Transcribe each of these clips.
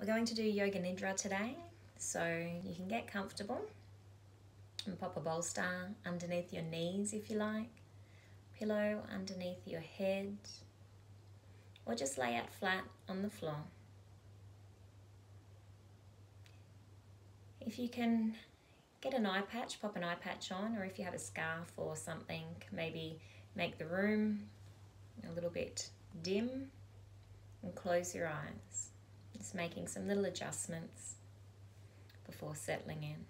We're going to do Yoga Nidra today, so you can get comfortable and pop a bolster underneath your knees if you like, pillow underneath your head, or just lay out flat on the floor. If you can get an eye patch, pop an eye patch on, or if you have a scarf or something, maybe make the room a little bit dim and close your eyes. Just making some little adjustments before settling in.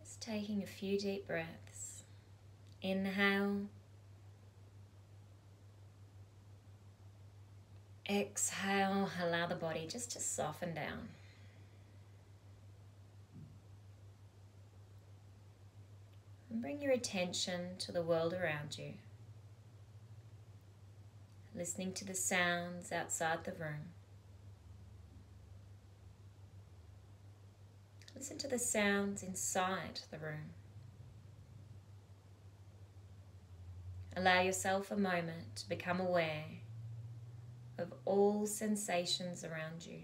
Just taking a few deep breaths. Inhale. Exhale, allow the body just to soften down. And bring your attention to the world around you. Listening to the sounds outside the room. Listen to the sounds inside the room. Allow yourself a moment to become aware of all sensations around you.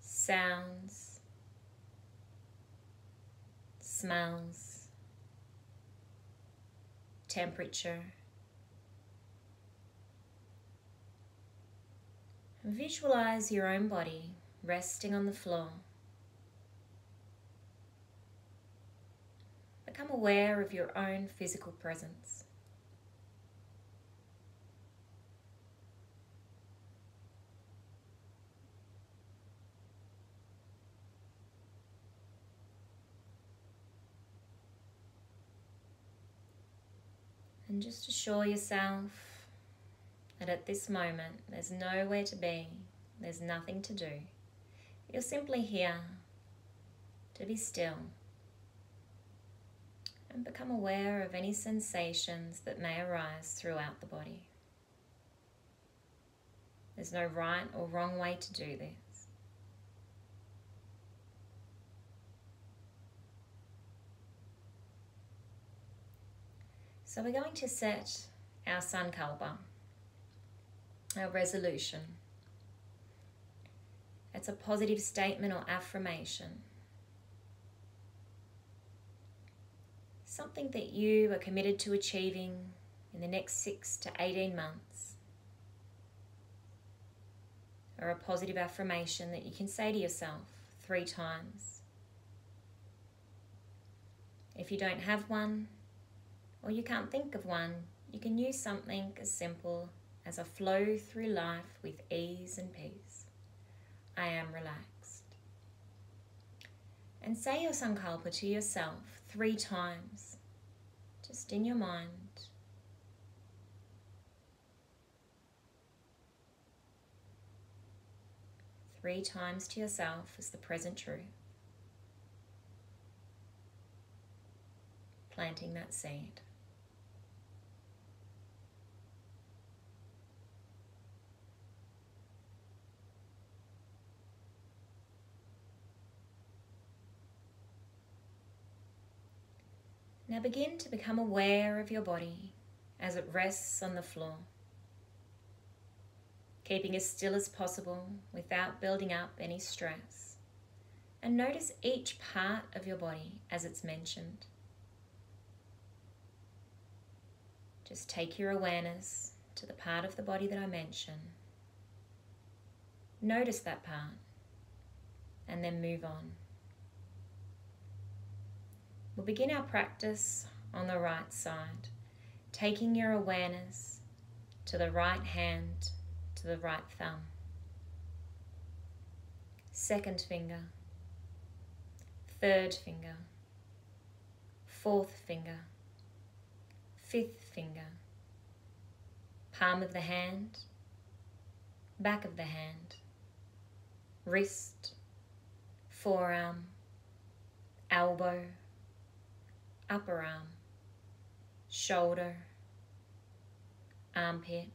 Sounds, smells, temperature. Visualize your own body resting on the floor. Become aware of your own physical presence. And just assure yourself that at this moment there's nowhere to be, there's nothing to do. You're simply here to be still and become aware of any sensations that may arise throughout the body. There's no right or wrong way to do this. So we're going to set our Sankalpa, our resolution. It's a positive statement or affirmation. Something that you are committed to achieving in the next 6 to 18 months. Or a positive affirmation that you can say to yourself three times. If you don't have one, or you can't think of one, you can use something as simple as a flow through life with ease and peace. I am relaxed. And say your Sankalpa to yourself three times, just in your mind. Three times to yourself as the present truth. Planting that seed. Now begin to become aware of your body as it rests on the floor. Keeping as still as possible without building up any stress. And notice each part of your body as it's mentioned. Just take your awareness to the part of the body that I mention. Notice that part and then move on. We'll begin our practice on the right side, taking your awareness to the right hand, to the right thumb. Second finger, third finger, fourth finger, fifth finger, palm of the hand, back of the hand, wrist, forearm, elbow, upper arm, shoulder, armpit,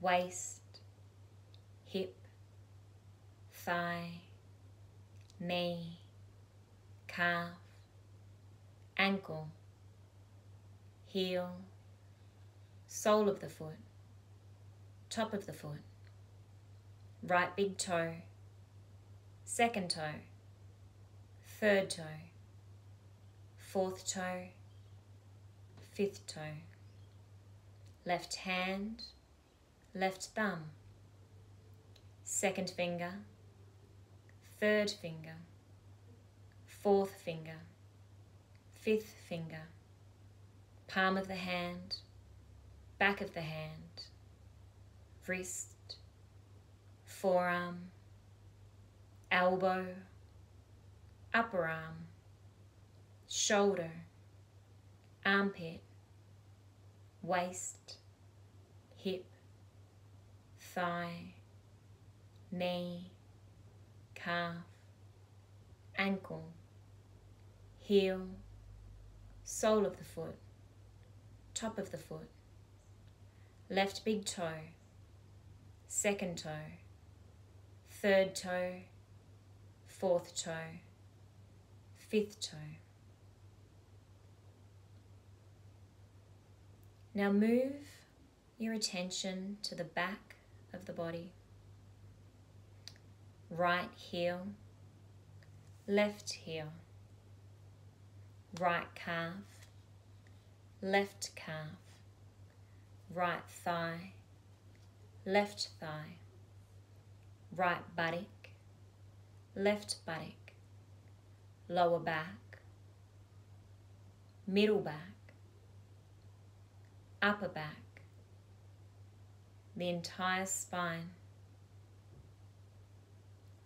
waist, hip, thigh, knee, calf, ankle, heel, sole of the foot, top of the foot, right big toe, second toe, third toe, fourth toe, fifth toe, left hand, left thumb, second finger, third finger, fourth finger, fifth finger, palm of the hand, back of the hand, wrist, forearm, elbow, upper arm, shoulder, armpit, waist, hip, thigh, knee, calf, ankle, heel, sole of the foot, top of the foot, left big toe, second toe, third toe, fourth toe, fifth toe. Now move your attention to the back of the body. Right heel, left heel, right calf, left calf, right thigh, left thigh, right buttock, left buttock, lower back, middle back, upper back, the entire spine,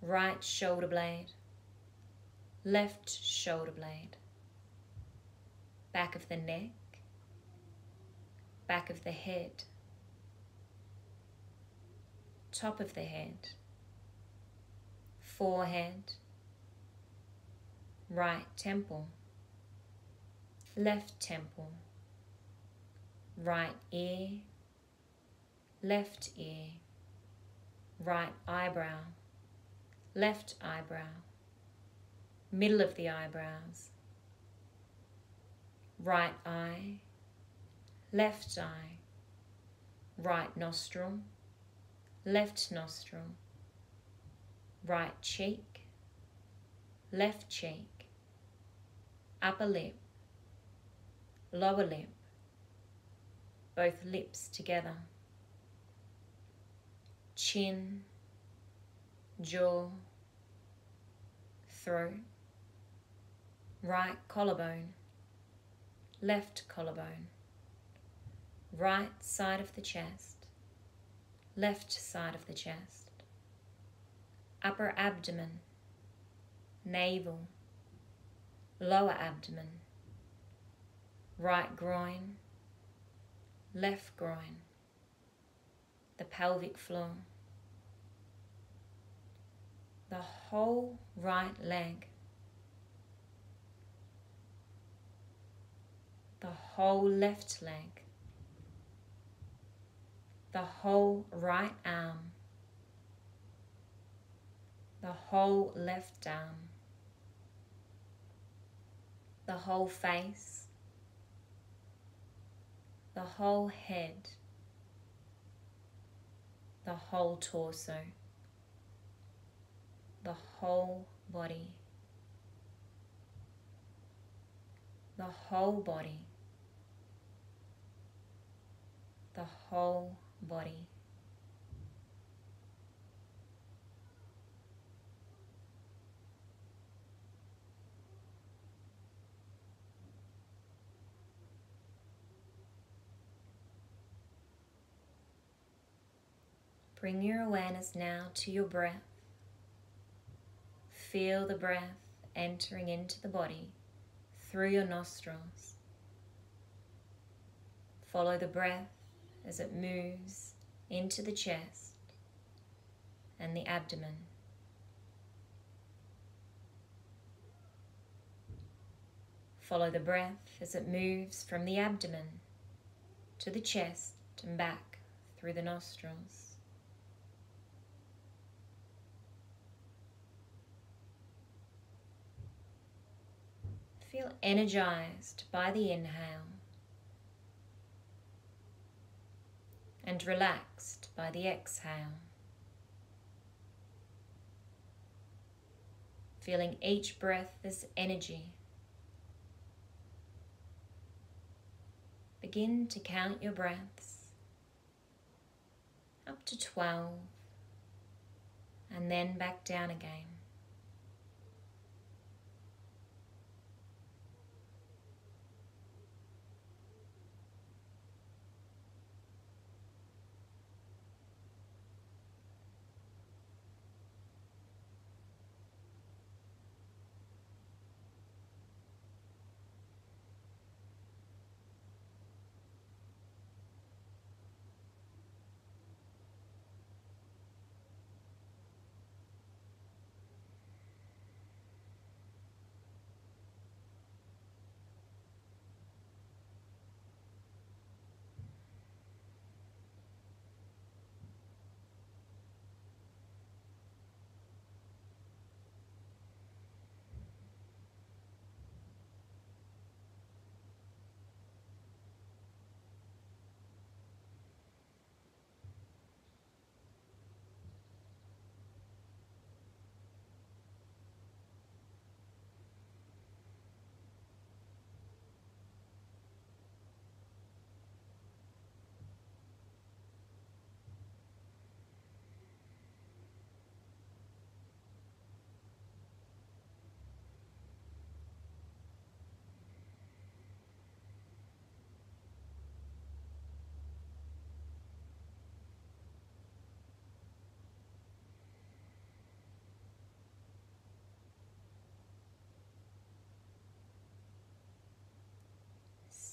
right shoulder blade, left shoulder blade, back of the neck, back of the head, top of the head, forehead, right temple, left temple, right ear, left ear, right eyebrow, left eyebrow, middle of the eyebrows, right eye, left eye, right nostril, left nostril, right cheek, left cheek, upper lip, lower lip, both lips together, chin, jaw, throat, right collarbone, left collarbone, right side of the chest, left side of the chest, upper abdomen, navel, lower abdomen, right groin, left groin, the pelvic floor, the whole right leg, the whole left leg, the whole right arm, the whole left arm, the whole face, the whole head, the whole torso, the whole body, the whole body, the whole body. Bring your awareness now to your breath. Feel the breath entering into the body through your nostrils. Follow the breath as it moves into the chest and the abdomen. Follow the breath as it moves from the abdomen to the chest and back through the nostrils. Feel energized by the inhale and relaxed by the exhale. Feeling each breath as energy. Begin to count your breaths up to 12 and then back down again.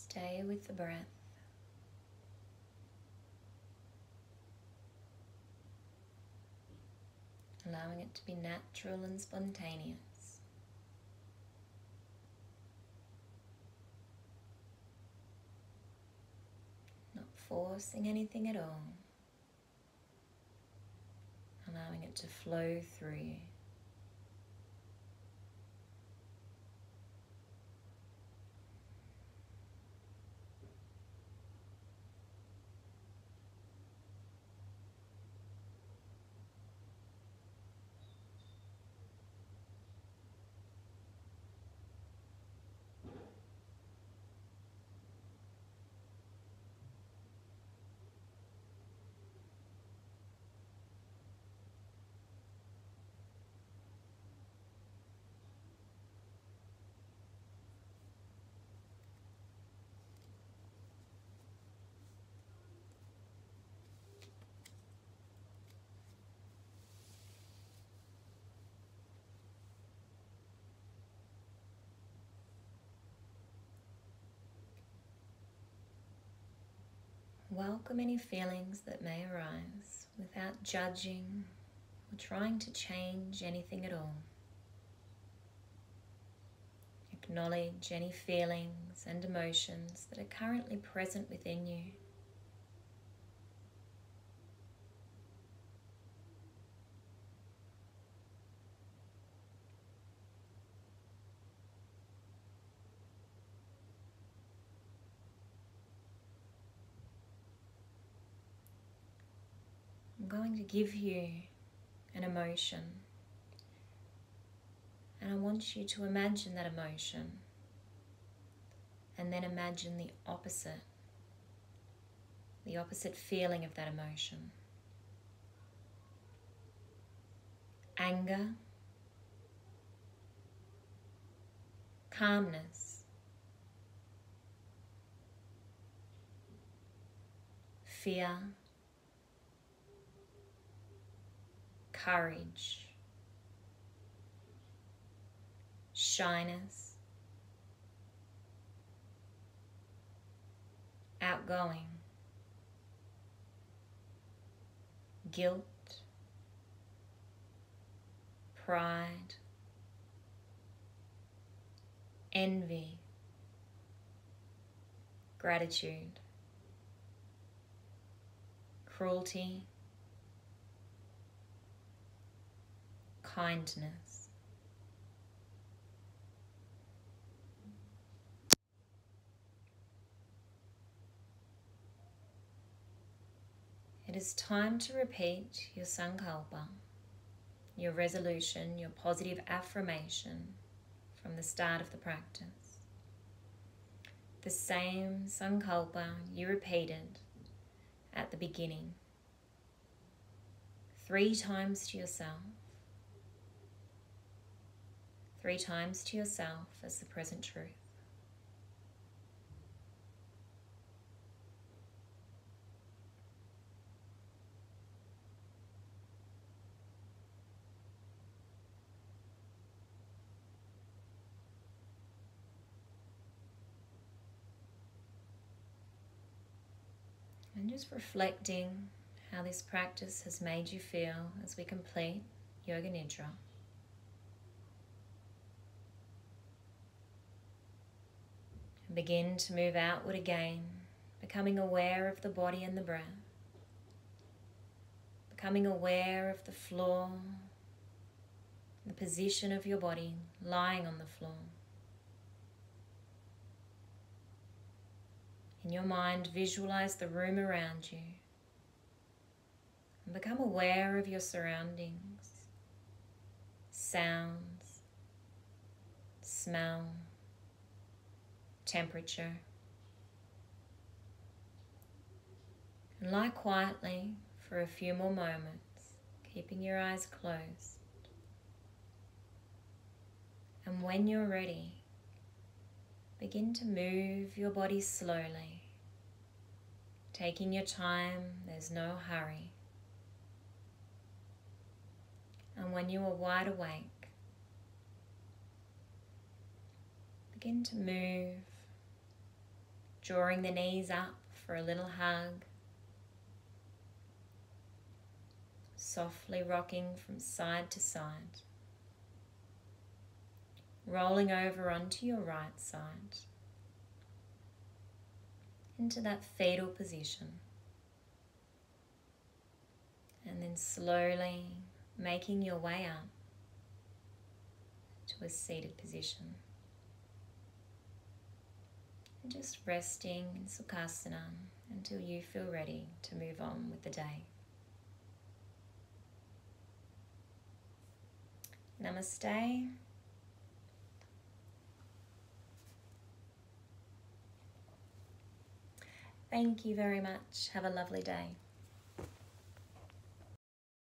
Stay with the breath. Allowing it to be natural and spontaneous. Not forcing anything at all. Allowing it to flow through you. Welcome any feelings that may arise without judging or trying to change anything at all. Acknowledge any feelings and emotions that are currently present within you. going to give you an emotion. And I want you to imagine that emotion. And then imagine the opposite. The opposite feeling of that emotion. Anger. Calmness. Fear. Courage, shyness, outgoing, guilt, pride, envy, gratitude, cruelty, kindness. It is time to repeat your Sankalpa, your resolution, your positive affirmation from the start of the practice. The same Sankalpa you repeated at the beginning three times to yourself three times to yourself as the present truth. And just reflecting how this practice has made you feel as we complete Yoga Nidra. And begin to move outward again, becoming aware of the body and the breath, becoming aware of the floor, the position of your body lying on the floor. In your mind, visualize the room around you and become aware of your surroundings, sounds, smell, temperature. And lie quietly for a few more moments, keeping your eyes closed. And when you're ready, begin to move your body slowly taking your time, there's no hurry. And when you are wide awake, begin to move, drawing the knees up for a little hug, softly rocking from side to side, rolling over onto your right side into that fetal position. And then slowly making your way up to a seated position. Just resting in Sukhasana until you feel ready to move on with the day. Namaste. Thank you very much. Have a lovely day.